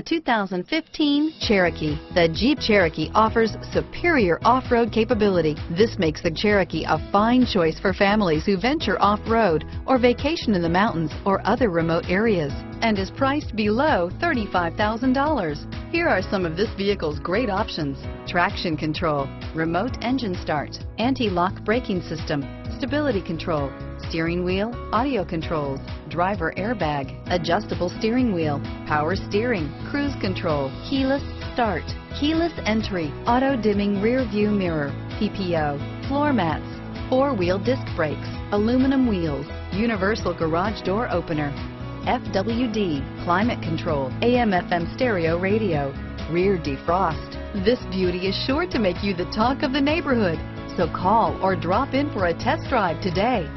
The 2015 Cherokee. The Jeep Cherokee offers superior off-road capability. This makes the Cherokee a fine choice for families who venture off-road or vacation in the mountains or other remote areas and is priced below $35,000. Here are some of this vehicle's great options. Traction control, remote engine start, anti-lock braking system, stability control, steering wheel, audio controls, driver airbag, adjustable steering wheel, power steering, cruise control, keyless start, keyless entry, auto dimming rear view mirror, PPO, floor mats, four-wheel disc brakes, aluminum wheels, universal garage door opener, FWD, climate control, AM FM stereo radio, rear defrost. This beauty is sure to make you the talk of the neighborhood. So call or drop in for a test drive today.